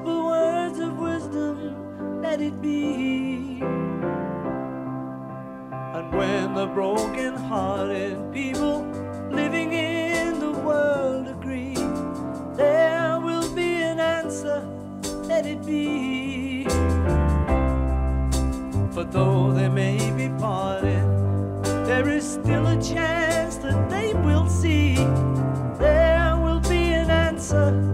whisper words of wisdom, let it be. And when the broken-hearted people living in the world agree, there will be an answer, let it be. For though they may be parted, there is still a chance that they will see. There will be an answer.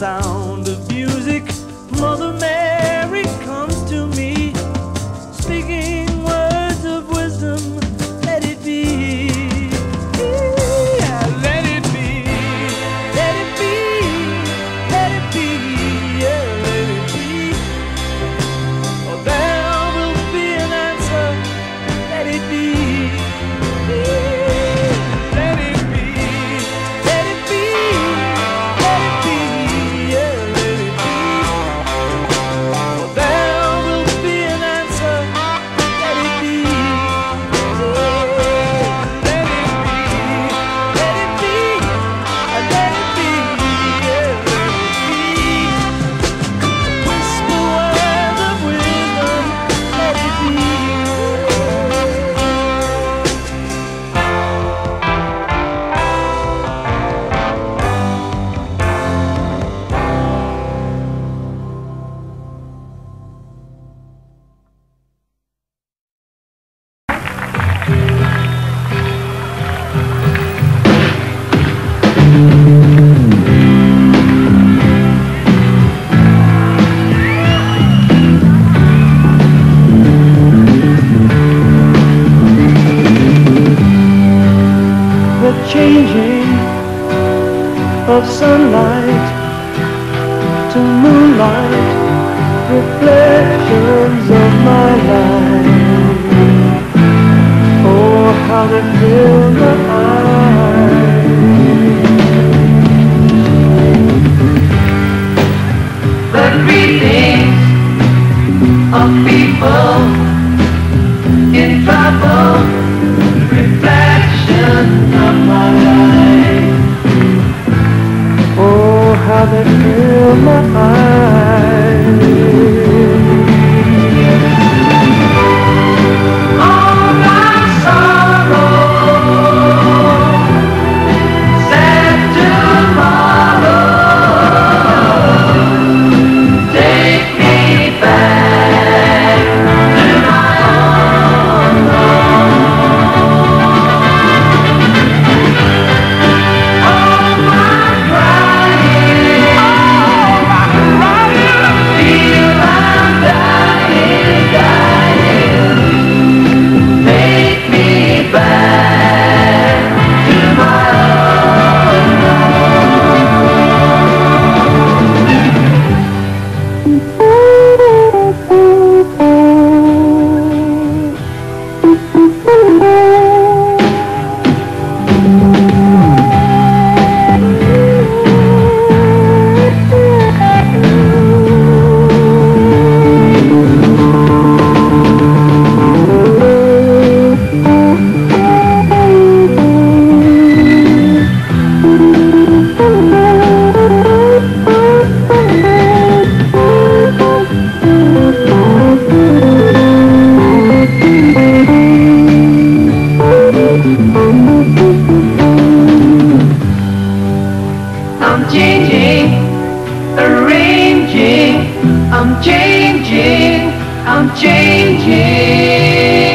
sound. I'm changing, arranging, I'm changing, I'm changing.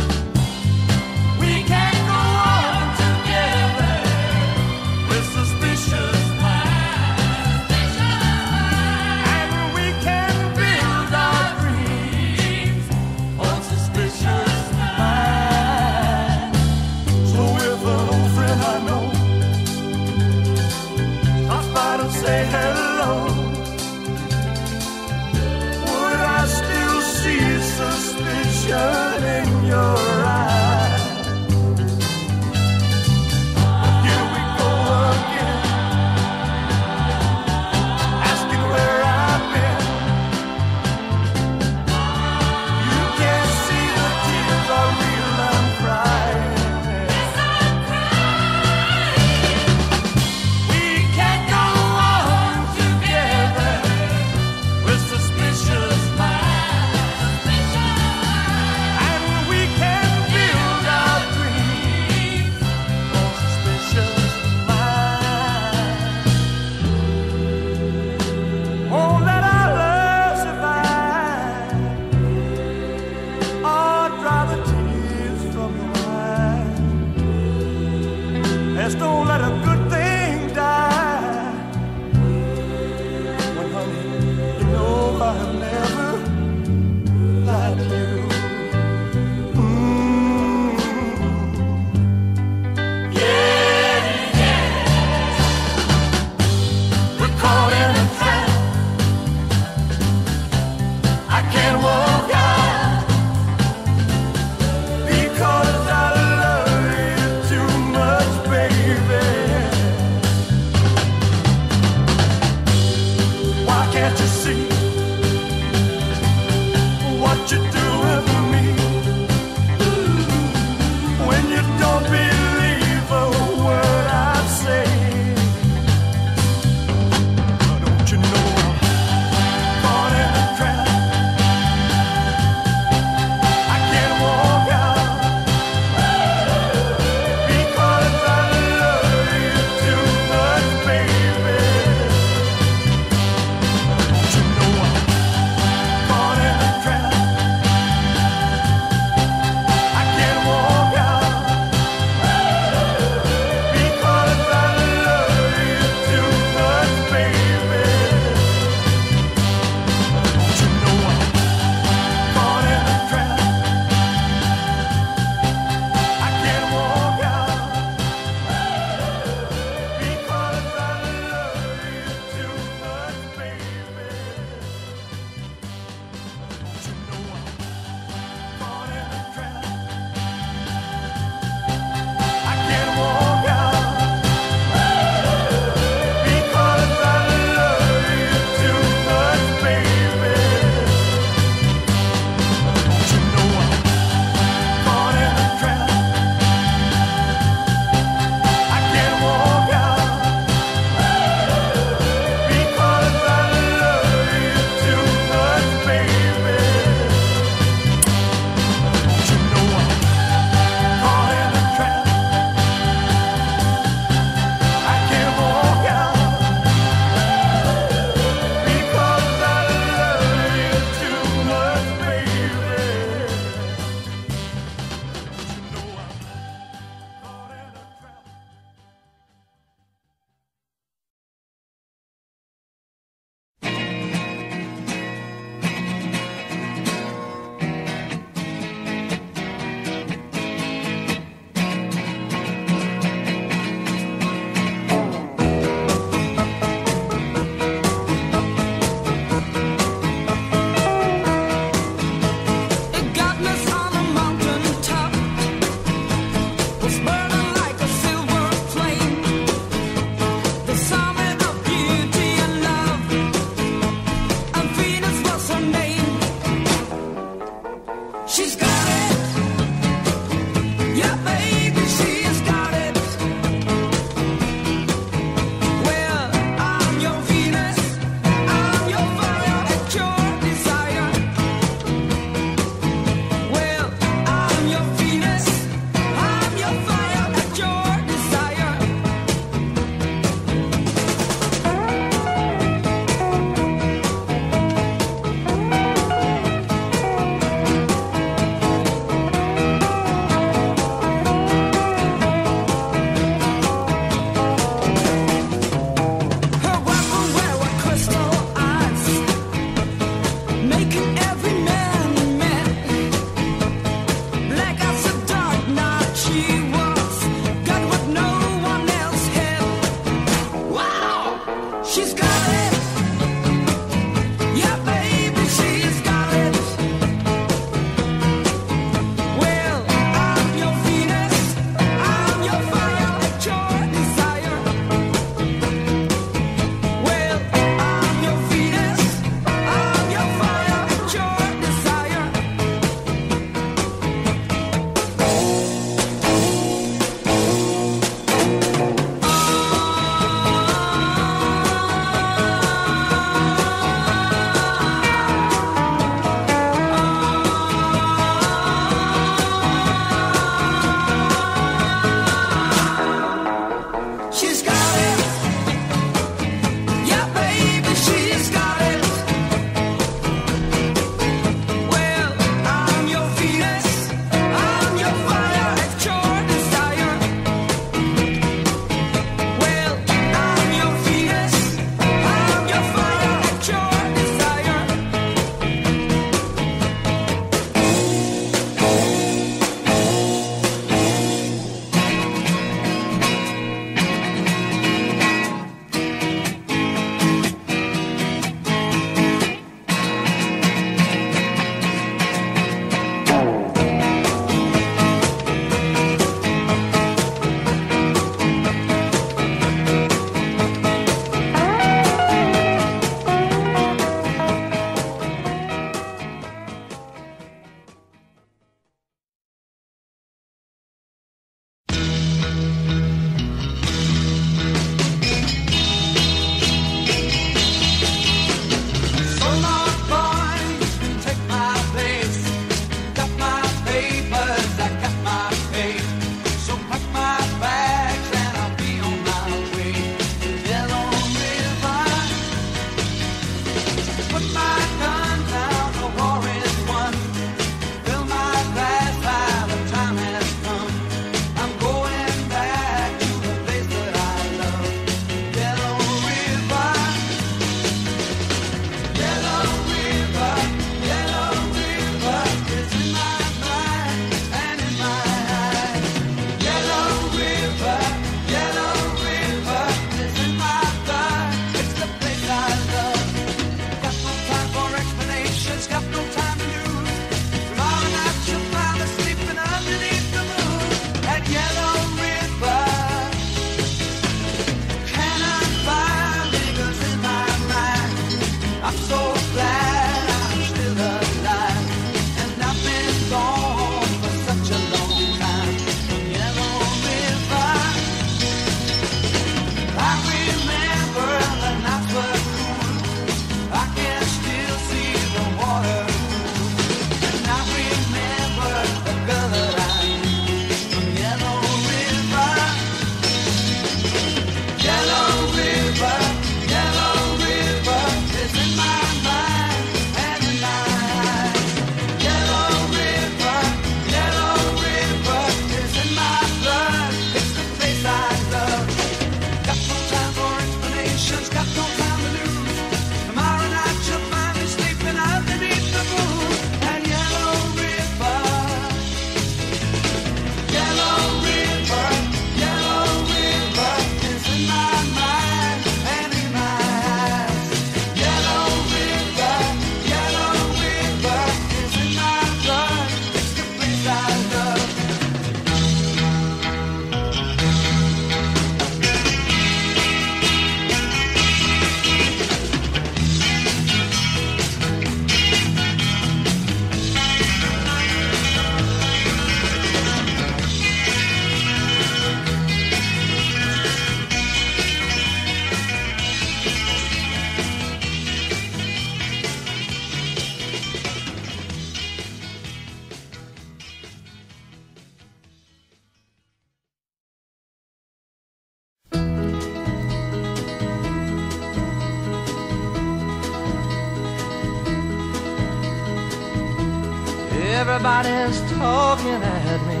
Everybody's talking at me.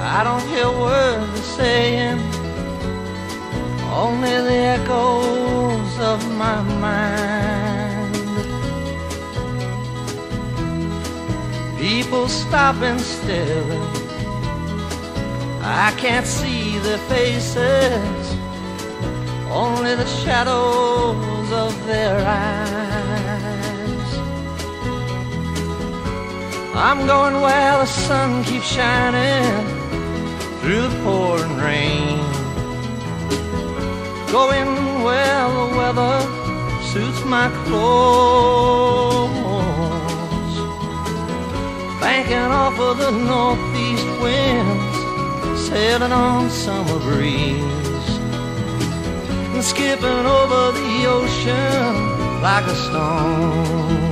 I don't hear words they're saying, only the echoes of my mind. People stop and stare. I can't see their faces, only the shadows of their eyes. I'm going where the sun keeps shining through the pouring rain. Going where the weather suits my clothes. Banking off of the northeast winds, sailing on summer breeze. And skipping over the ocean like a stone.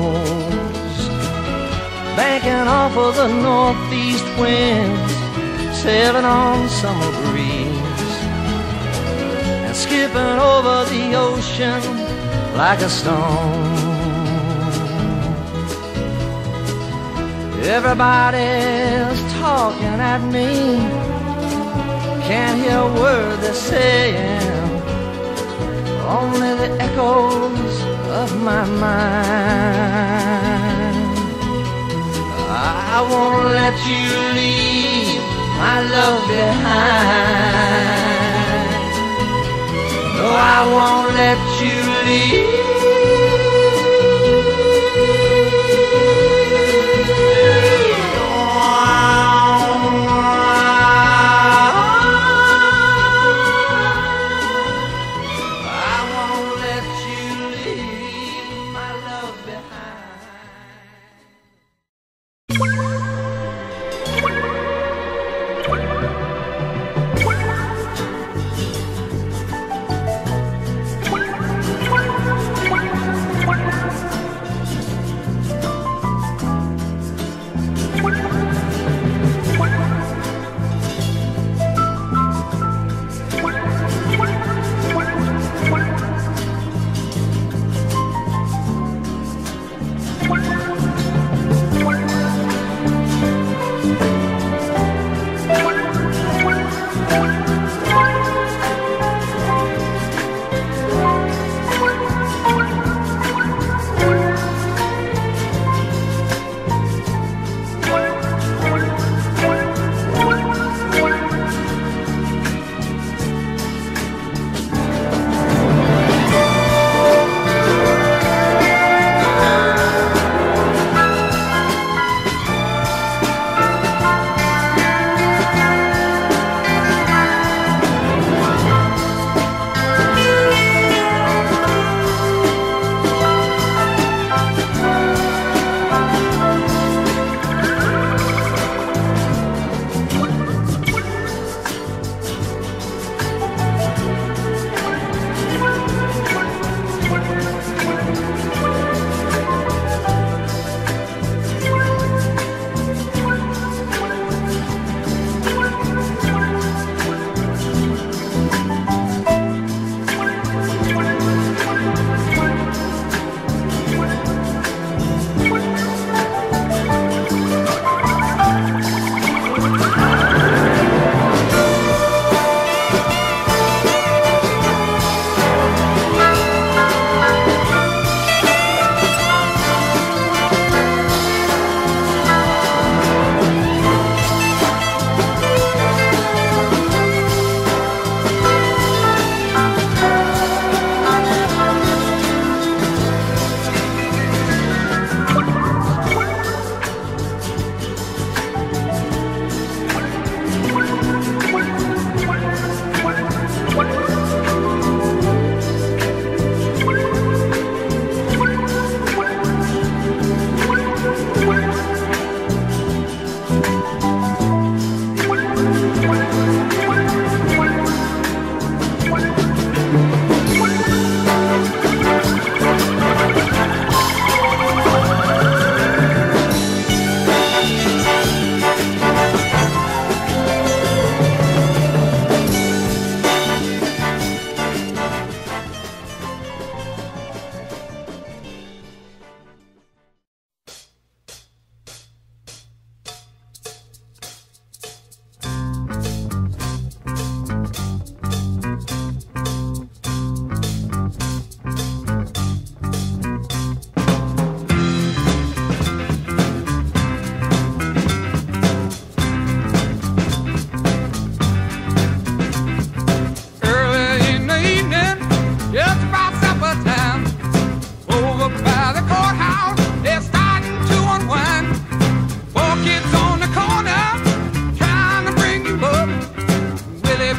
Banking off of the northeast winds, sailing on summer breeze, and skipping over the ocean like a stone. Everybody's talking at me. Can't hear a word they're saying. Only the echoes of my mind. I won't let you leave my love behind. No, I won't let you leave.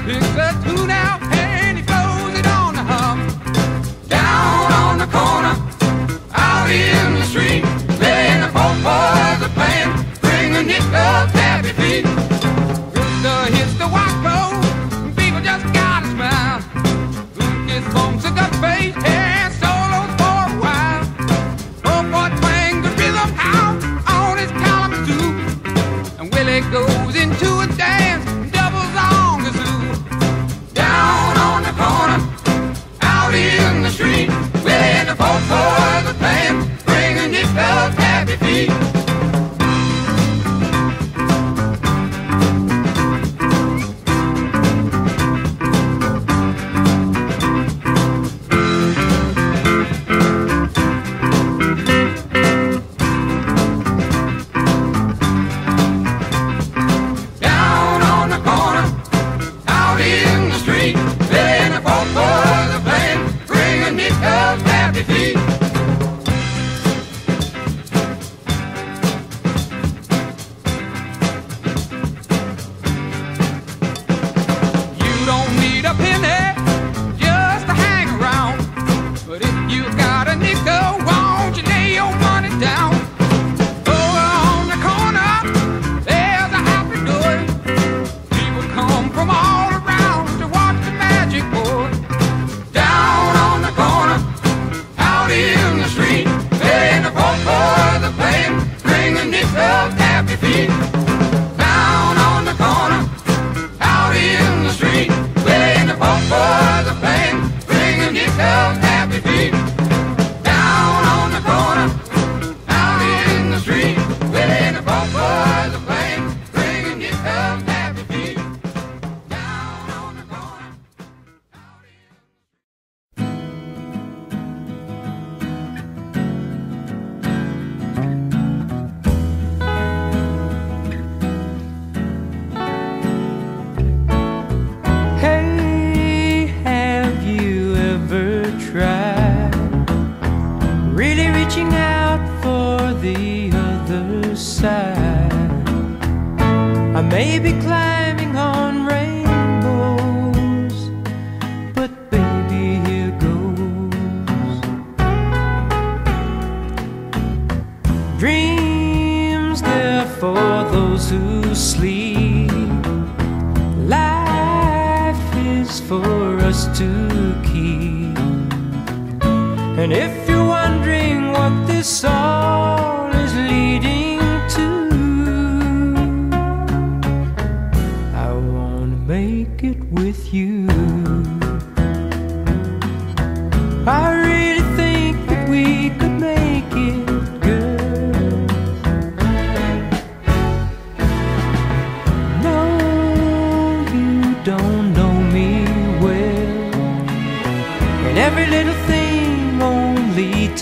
e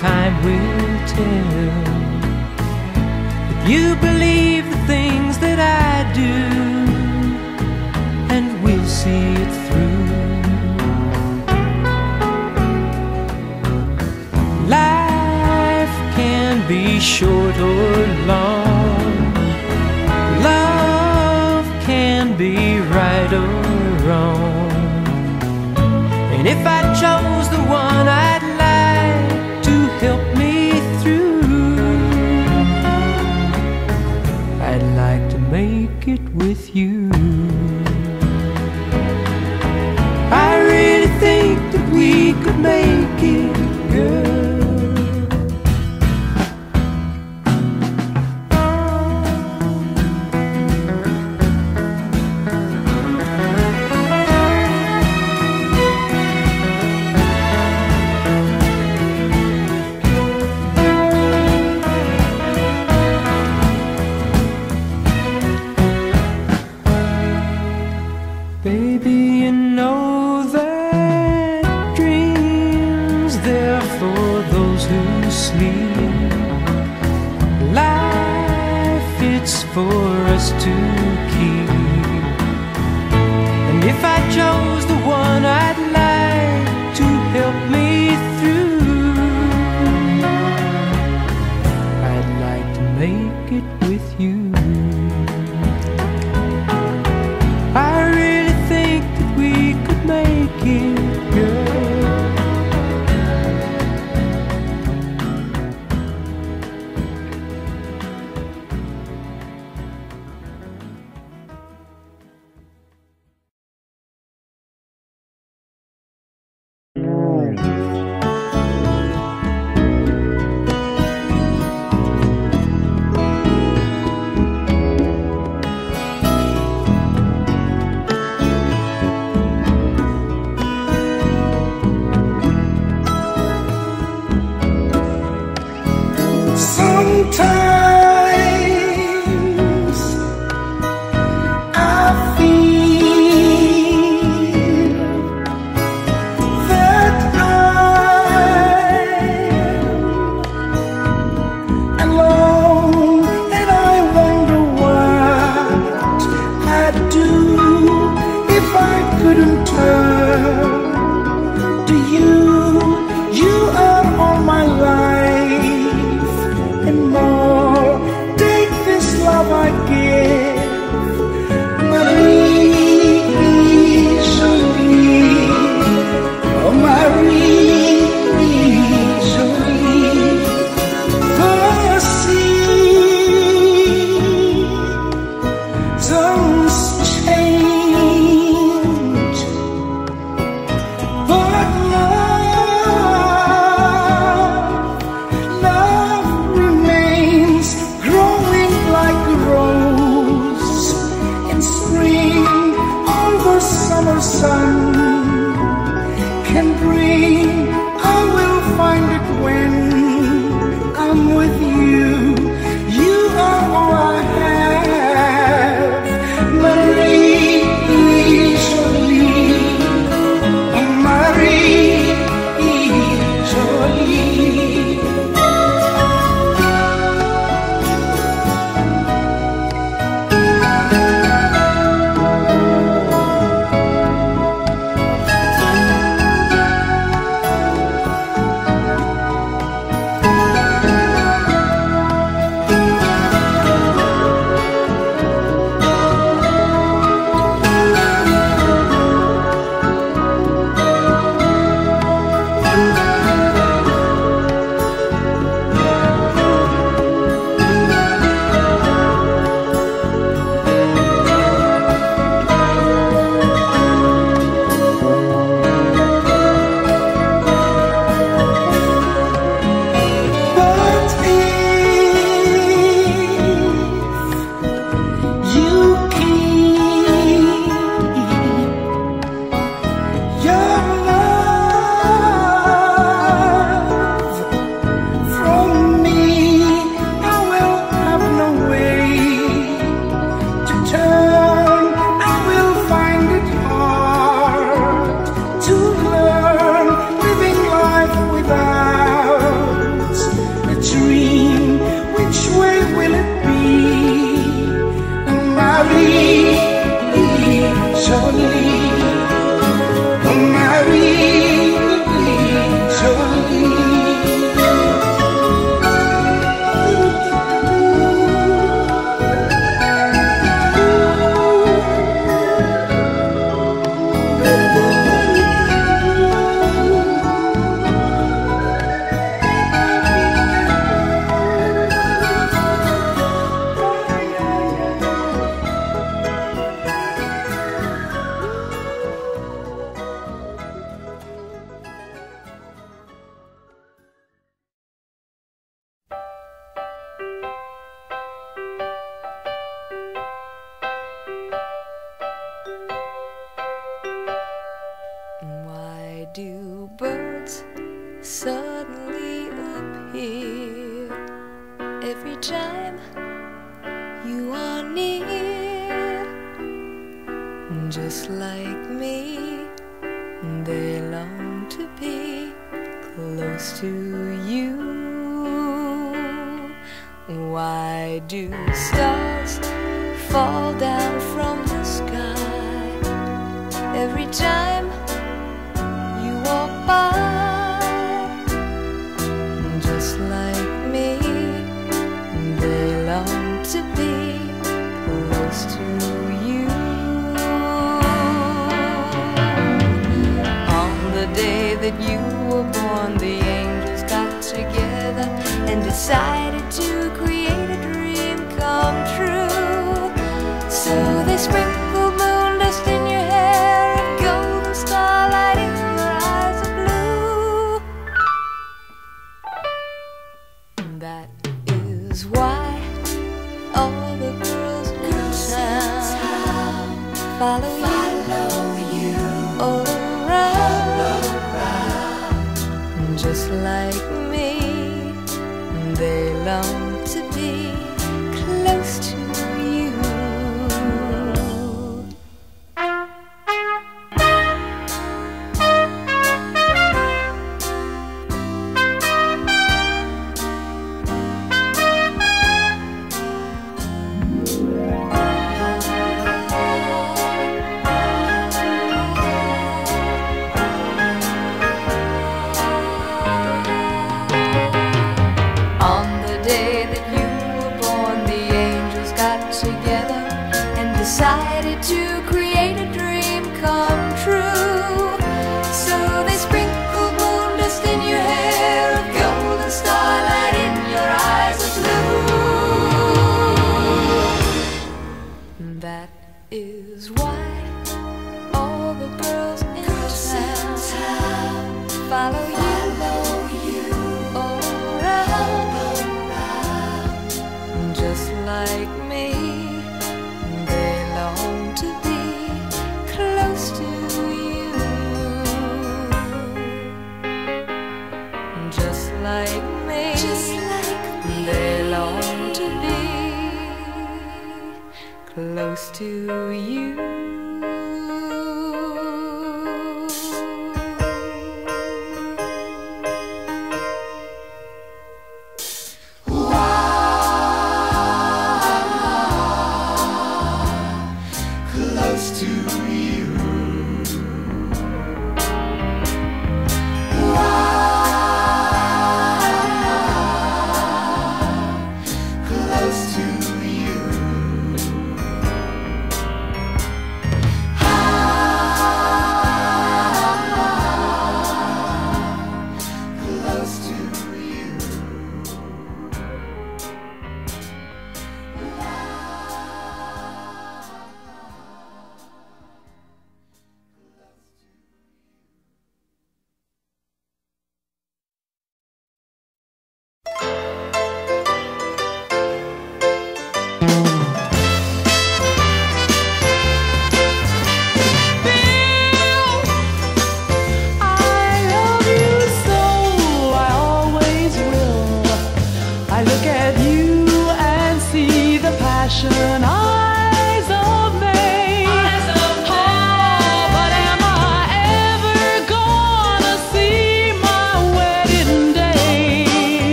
time will tell. If you believe the things that I do, and we'll see it through. Life can be short or long. Love can be right or wrong. And if I chose Why do stars fall down from the sky every time you walk by? Just like me, they long to be close to you. On the day that you were born, the angels got together and decided to create.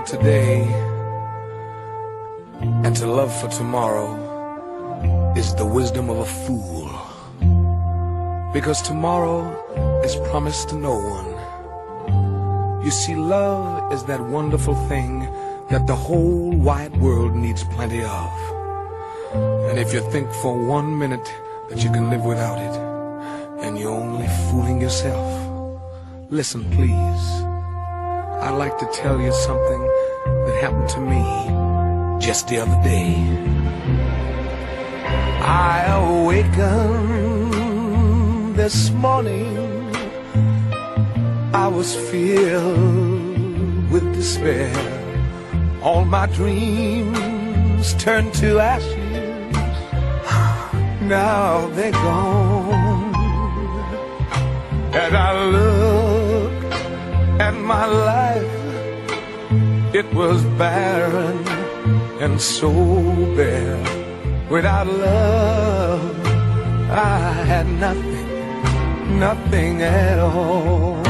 For today and to love for tomorrow is the wisdom of a fool. Because tomorrow is promised to no one. You see, love is that wonderful thing that the whole wide world needs plenty of. And if you think for one minute that you can live without it, and you're only fooling yourself, listen please. I'd like to tell you something that happened to me just the other day. I awakened this morning. I was filled with despair. All my dreams turned to ashes. Now they're gone. And I look at my life. It was barren and so bare. Without love, I had nothing, nothing at all.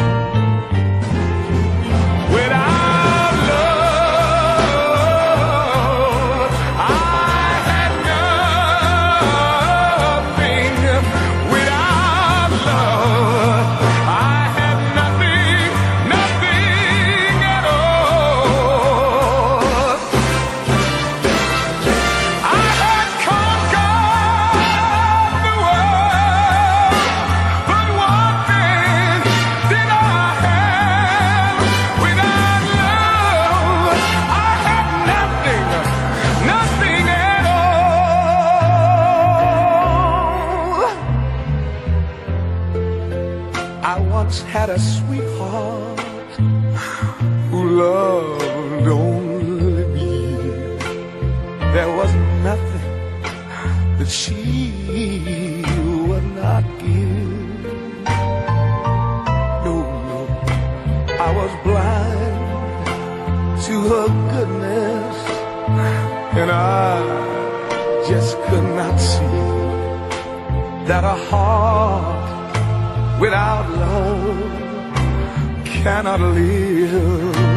That a heart without love cannot live.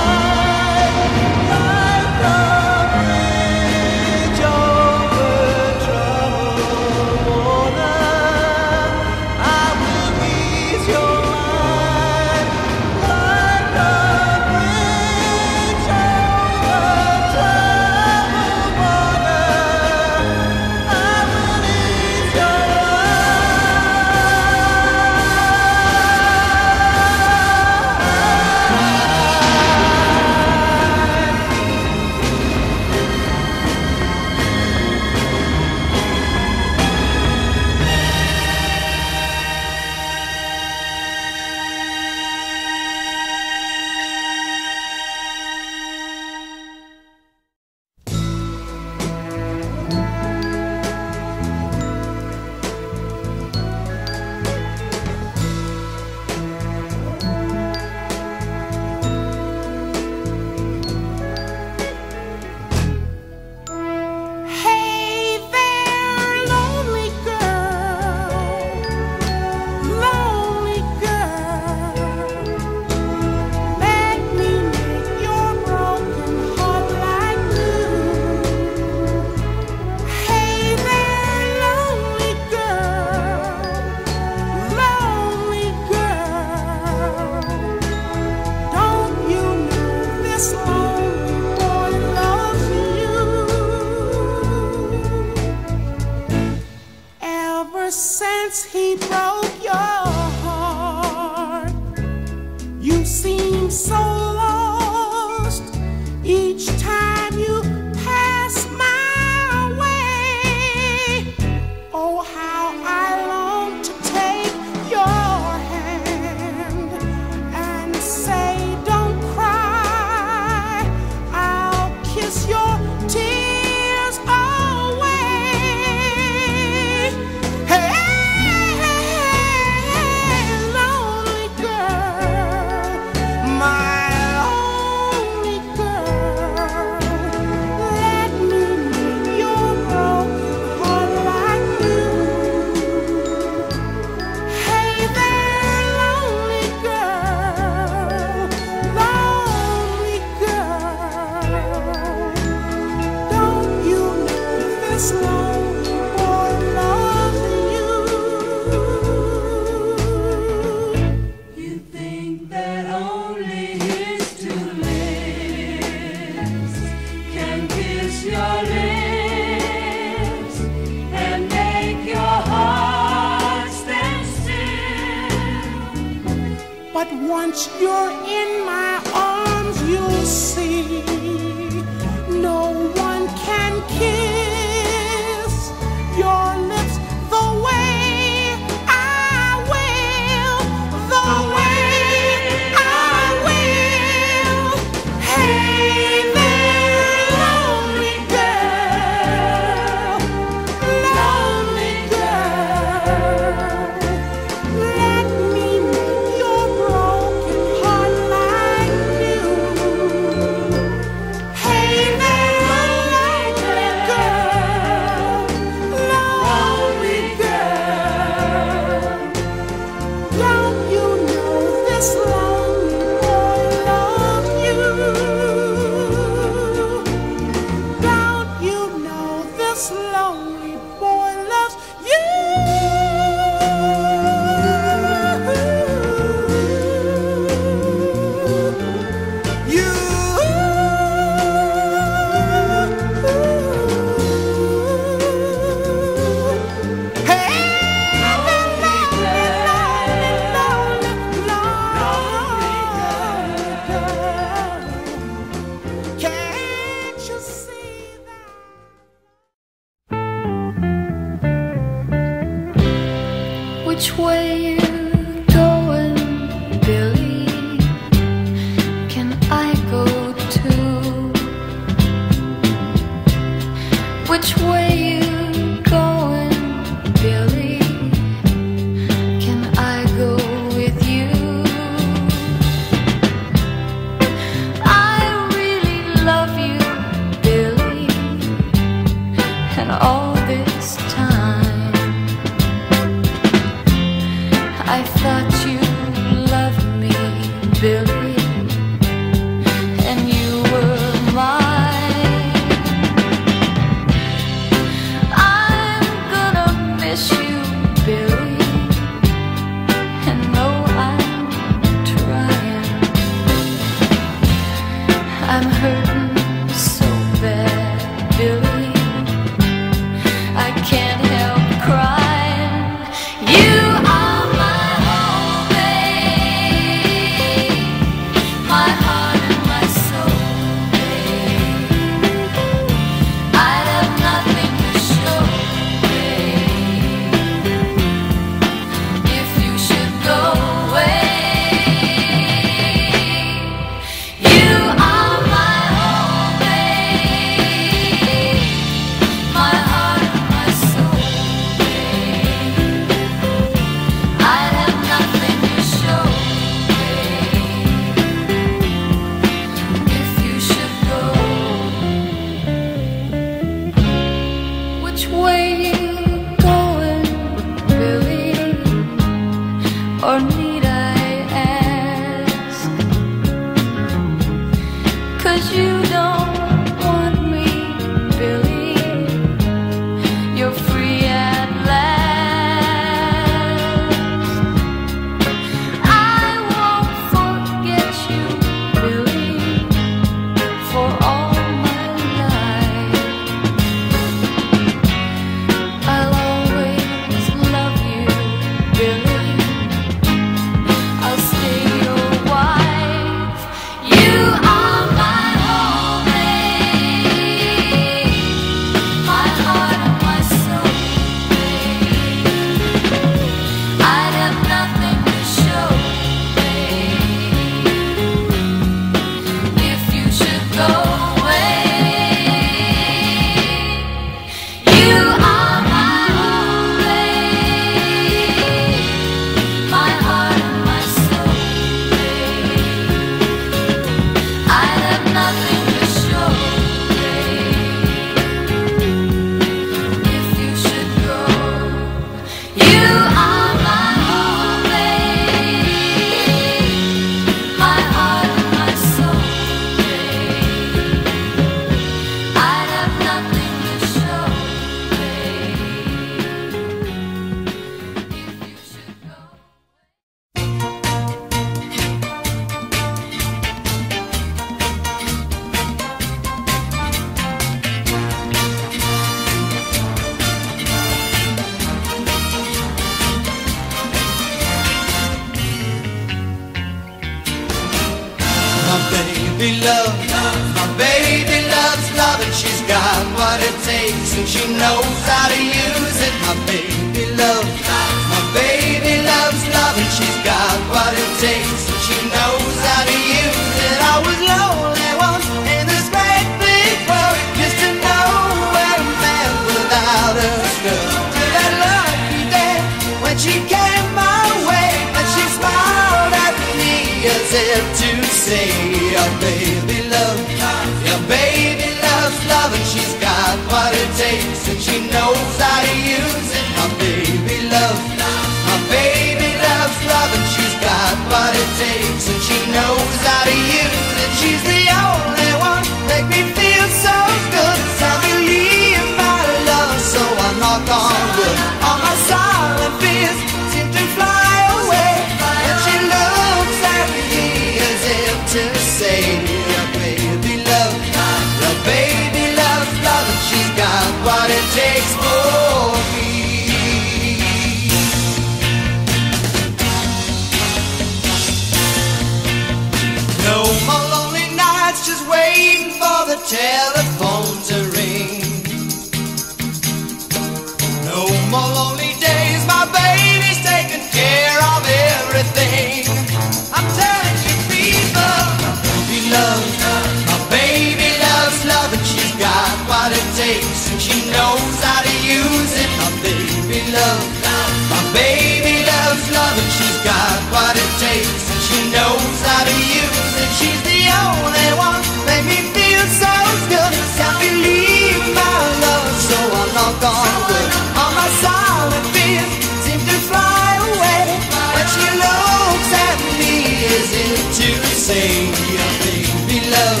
say your baby love.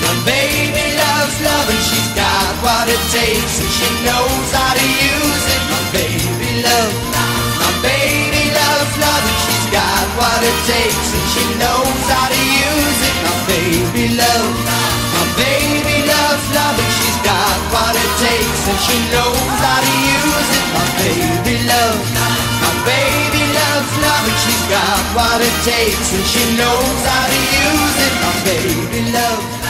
My baby loves love and she's got what it takes and she knows how to use it. My baby love. My baby loves love and she's got what it takes and she knows how to use it. My baby love. My baby loves love and she's got what it takes and she knows how to use it. My baby love. Now that she's got what it takes and she knows how to use it, my baby love.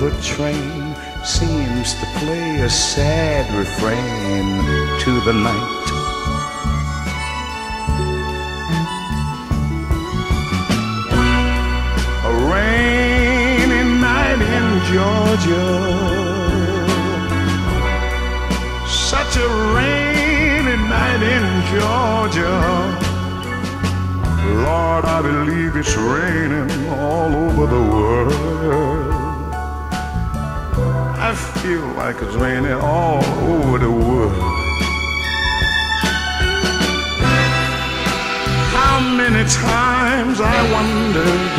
the train seems to play a sad refrain to the night. A rainy night in Georgia. Such a rainy night in Georgia. Lord, I believe it's raining all over the world feel like it's raining all over the world. How many times I wondered,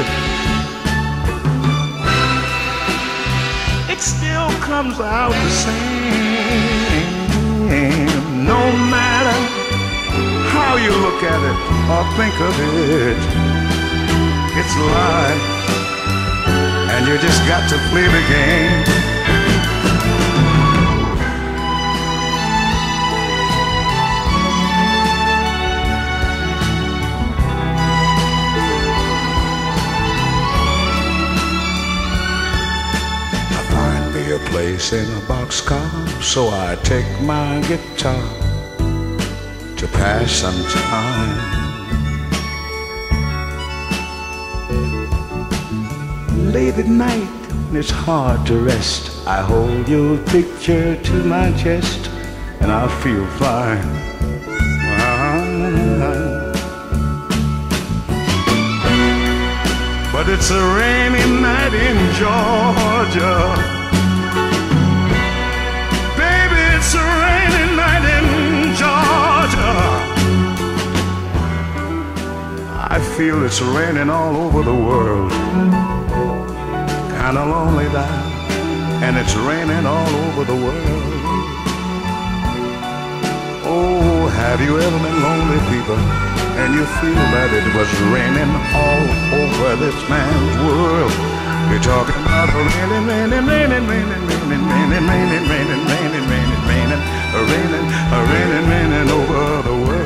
it still comes out the same. No matter how you look at it or think of it, it's life, and you just got to play the game. Place in a boxcar, so I take my guitar to pass some time. Late at night, when it's hard to rest, I hold your picture to my chest, and I feel fine. But it's a rainy night in Georgia. I feel it's raining all over the world. Kinda lonely now, and it's raining all over the world. Oh, have you ever been lonely, people? And you feel that it was raining all over this man's world. You're talking about raining, raining, raining, raining, raining, raining, raining, raining, raining, raining, raining, raining, raining, raining over the world.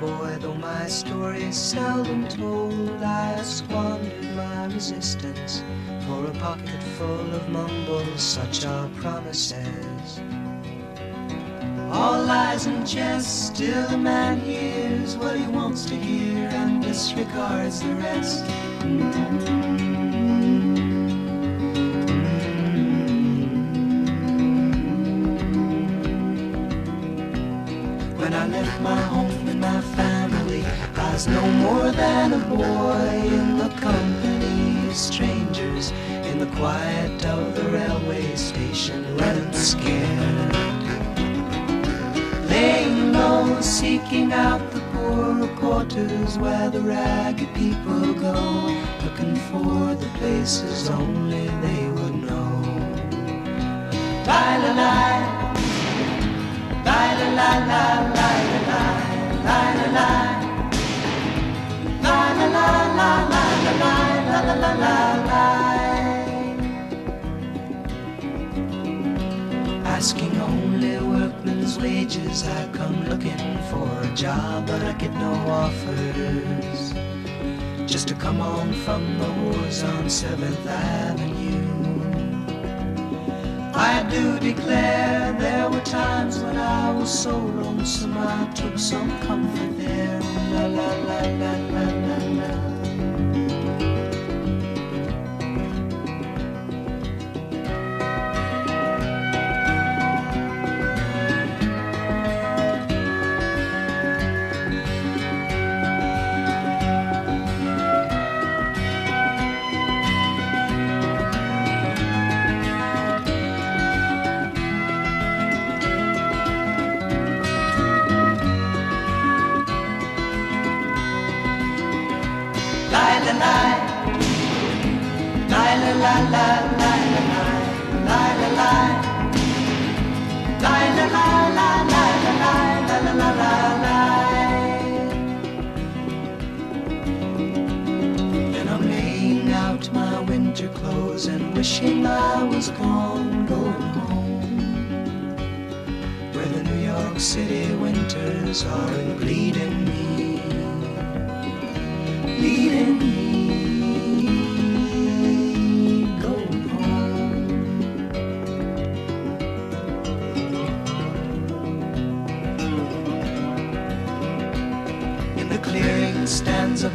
Boy, though my story is seldom told. I squandered my resistance for a pocket full of mumbles, such are promises. All lies and jest, still a man hears what he wants to hear and disregards the rest. When I left my home my family, I was no more than a boy in the company of strangers in the quiet of the railway station, running scared. Laying low, seeking out the poorer quarters where the ragged people go, looking for the places only they would know. Lie, lie. Lie, lie, lie, lie, lie, lie, Asking only workmen's wages, I come looking for a job, but I get no offers. Just to come home from the wars on Seventh Avenue. I do declare there were times when I was so lonesome I took some comfort there. La la la la la la. Wishing I was gone, going home. Where the New York City winters are bleeding me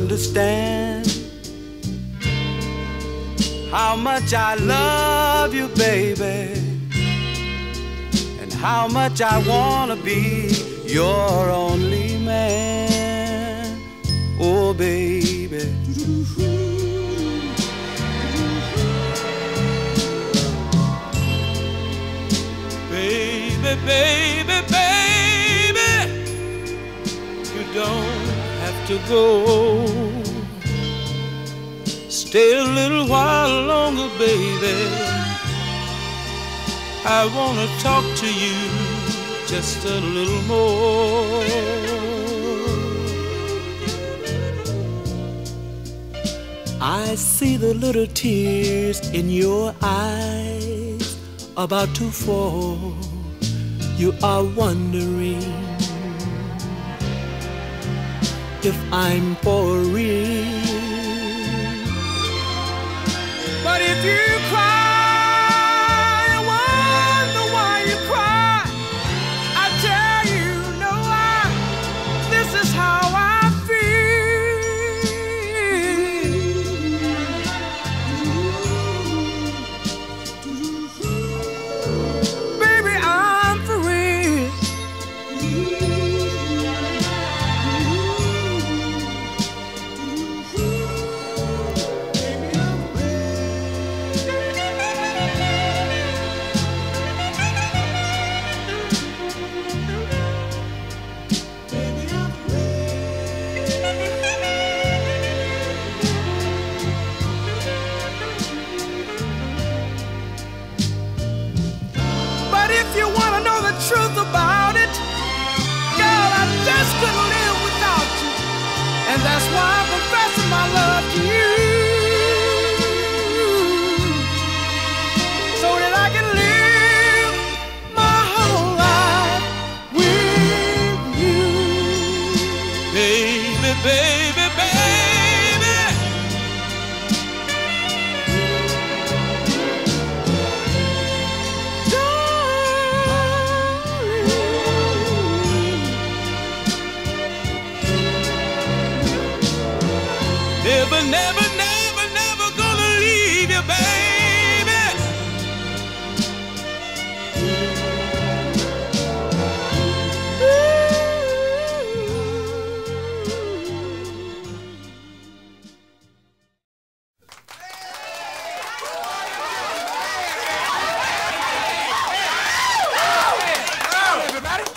understand how much I love you, baby, and how much I wanna be your only man. Oh, baby. baby, baby, baby. to go. Stay a little while longer, baby. I wanna talk to you just a little more. I see the little tears in your eyes about to fall. You are wondering if I'm for real.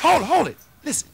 Hold, hold it. Listen,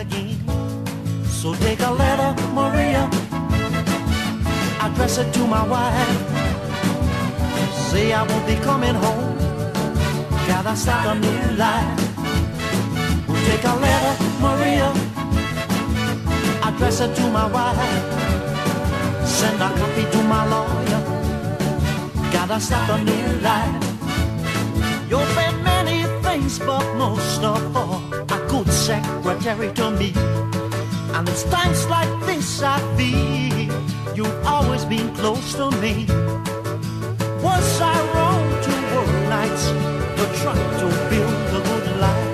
again. So take a letter, Maria, address it to my wife. Say I won't be coming home, gotta start a new life. We'll Take a letter, Maria, address it to my wife. Send a copy to my lawyer, gotta start a new life. You've been many things, but most of all, good secretary to me. And it's times like this I feel you've always been close to me. Was I wrong to work nights to try to build a good life?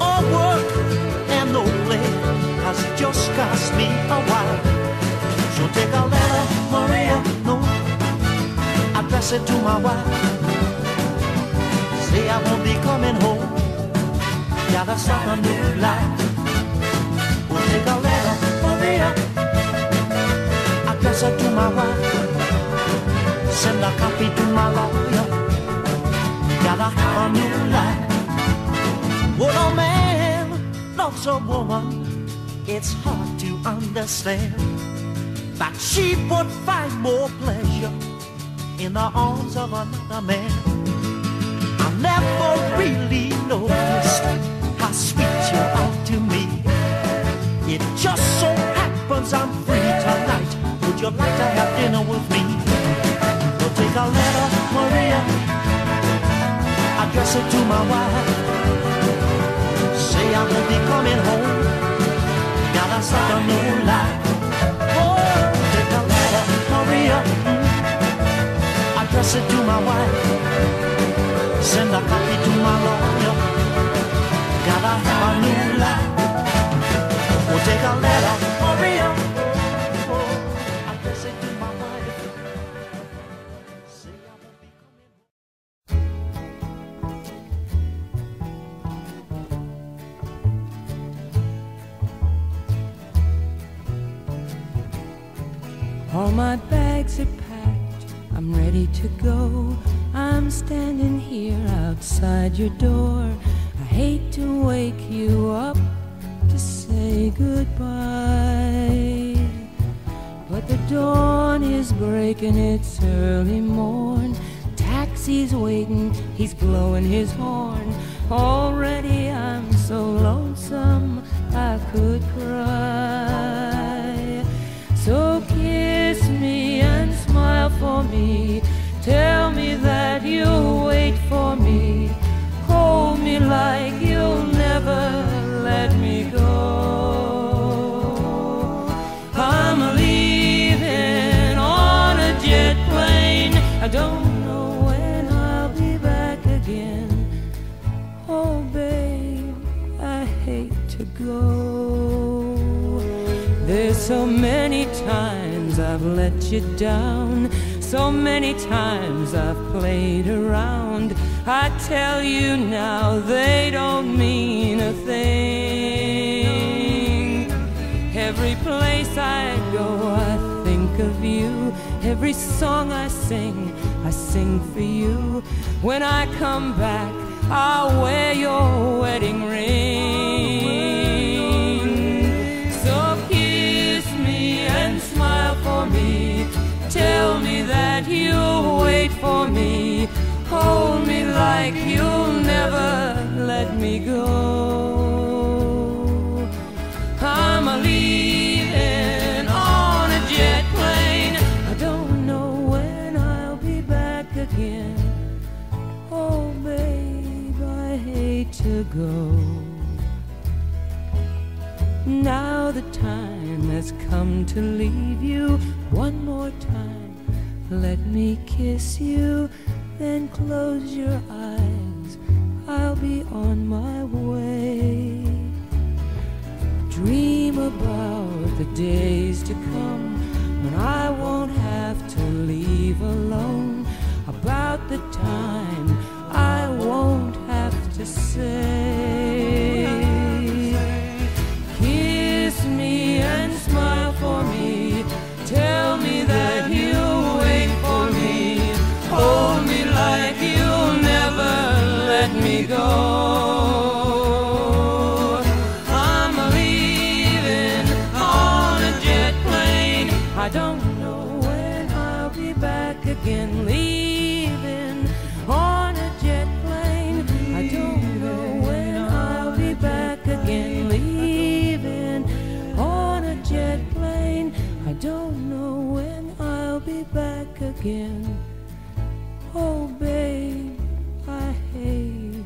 All work and no play has just cost me a while. So take a letter, Maria, no, address it to my wife. Say I won't be coming home, gotta start a new life. We'll take a it to my wife. Send a copy to my lawyer, gotta have a new life. When a man loves a woman, it's hard to understand that she would find more pleasure in the arms of another man. I never really noticed how you are to me. It just so happens I'm free tonight. Would you like to have dinner with me? Well, take a letter, Maria, address it to my wife. Say I won't be coming home. Gotta start a new life. Oh, take a letter, Maria. Address it to my wife. Send a copy to my lawyer. A new life. We'll take a All my bags are packed, I'm ready to go. I'm standing here outside your door. Hate to wake you up to say goodbye. But the dawn is breaking, it's early morn. Taxi's waiting, he's blowing his horn. Already I'm so lonesome I could cry. So kiss me and smile for me. Tell me that you'll wait for me like you'll never let me go. I'm leaving on a jet plane. I don't know when I'll be back again. Oh, babe, I hate to go. There's so many times I've let you down. So many times I've played around. I tell you now, they don't mean a thing. Every place I go, I think of you. Every song I sing, I sing for you. When I come back, I'll wear your wedding ring. Tell me that you'll wait for me. Hold me like you'll never let me go. I'm a leaving on a jet plane. I don't know when I'll be back again. Oh, babe, I hate to go. Now the time has come to leave you one more time. Let me kiss you, then close your eyes. I'll be on my way. Dream about the days to come when I won't have to leave alone. About the time I won't have to say. Kiss me and smile for me that you'll wait for me. Hold me like you'll never let me go. again. Oh, babe, I hate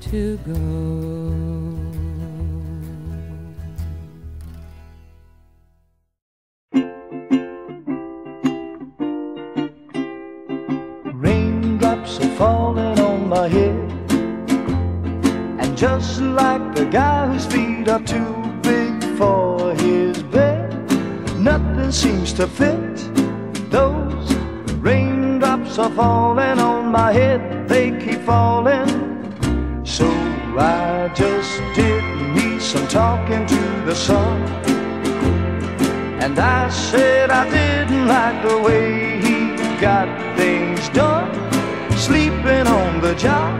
to go. falling on my head. And just like the guy whose feet are too big for his bed, nothing seems to fit are falling on my head, they keep falling. So I just did me some talking to the sun. And I said I didn't like the way he got things done. Sleeping on the job,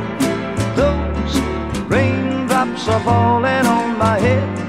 those raindrops are falling on my head.